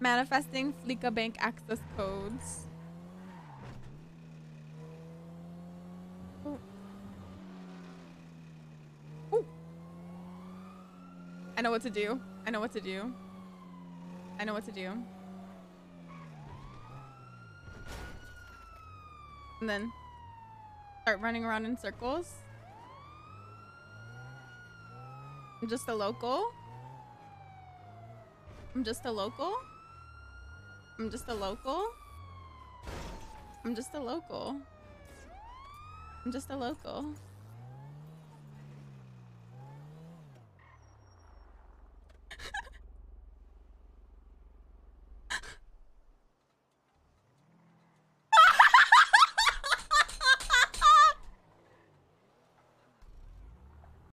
Manifesting Fleeca Bank access codes. Oh. Ooh. I know what to do. I know what to do. I know what to do. And then start running around in circles. I'm just a local. I'm just a local. I'm just a local. I'm just a local. I'm just a local.